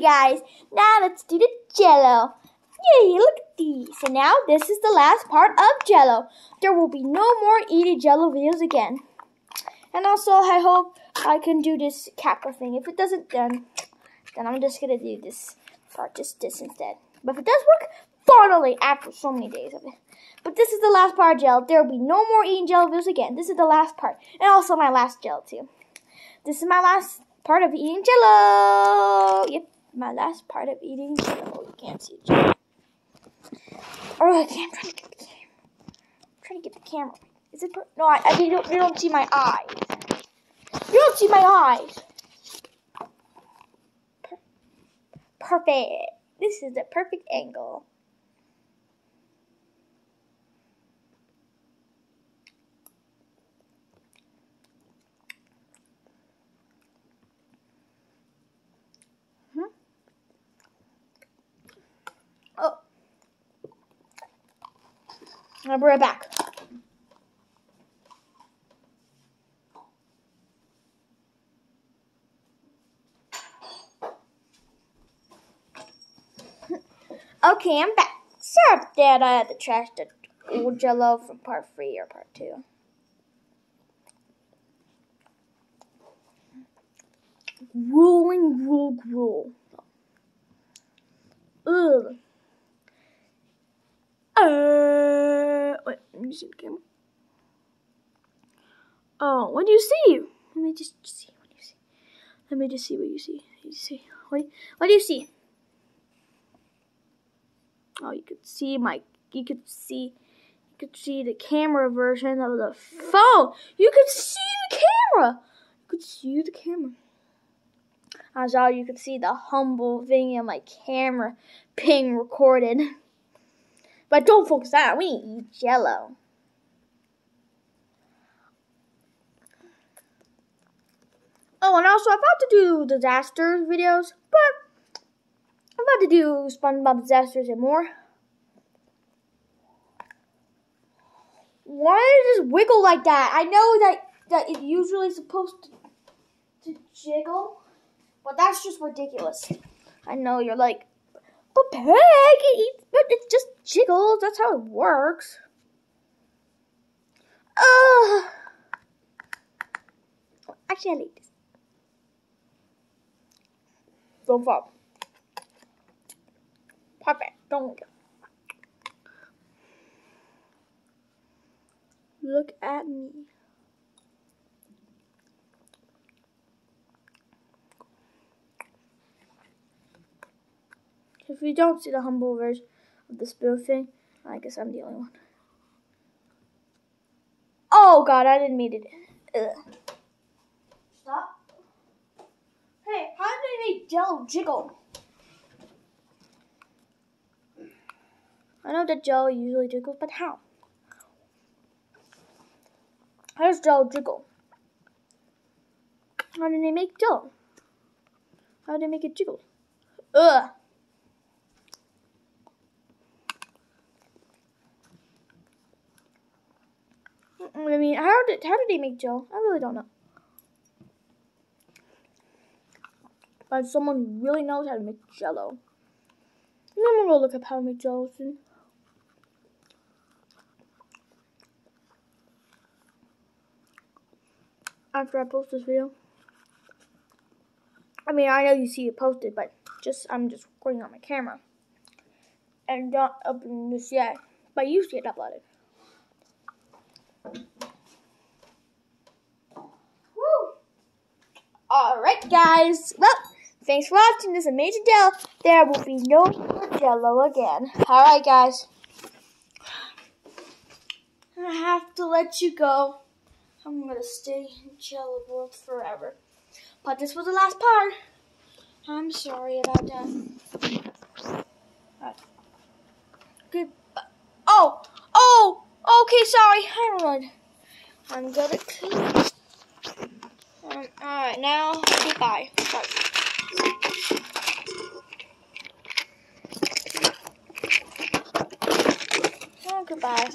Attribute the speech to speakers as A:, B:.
A: Guys, now let's do the jello. Yay, look at these. And now this is the last part of jello. There will be no more eating jello videos again. And also, I hope I can do this kappa thing. If it doesn't, then, then I'm just to do this part, just this instead. But if it does work, finally, after so many days of it. But this is the last part of gel. There will be no more eating jello videos again. This is the last part. And also my last gel, too. This is my last part of eating jello. Yep, my last part of eating jello. You can't see jello. Oh, okay, I'm trying to get the camera. I'm trying to get the camera. Is it? no, I, I you don't. You don't see my eyes. You don't see my eyes. Per perfect. This is the perfect angle. I'll be right back. okay, I'm back. Sorry that I had to trash the old jello from part three or part two. Rolling, roll, roll. Ugh. Uh, camera. Oh, what do you see? Let me just see what you see. Let me just see what you see. You see? Wait, what do you see? Oh, you could see my. You could see. You could see the camera version of the phone. You could see the camera. You could see the camera. As all you could see the humble thing in my camera being recorded. But don't focus on that. We need to eat jello. Oh, and also I'm about to do disasters videos, but I'm about to do SpongeBob disasters and more. Why does it wiggle like that? I know that that it's usually supposed to, to jiggle, but that's just ridiculous. I know you're like, but Peg, it, but just jiggles. That's how it works. Ugh. Actually, I like this. Don't fall. Perfect. Don't Look at me. If you don't see the humble version of the spoon thing, I guess I'm the only one. Oh god, I didn't mean it. Ugh. Stop. Hey, how did they make Jello jiggle? I know that Jello usually jiggles, but how? How does Jello jiggle? How did they make Jello? How did they make it jiggle? Ugh. I mean, how did how did they make Joe? I really don't know. But someone really knows how to make Jello. And then we'll look up how to make Jello soon. After I post this video. I mean, I know you see it posted, but just I'm just recording on my camera and not uploading this yet. But you see it uploaded. Alright guys, well, thanks for watching this amazing Jello. There will be no Jello again. Alright guys. I have to let you go. I'm gonna stay in Jello world forever. But this was the last part. I'm sorry about that. Right. Good. Oh, oh, okay, sorry. I'm gonna clean. Um, alright, now goodbye. Bye. Oh, goodbye.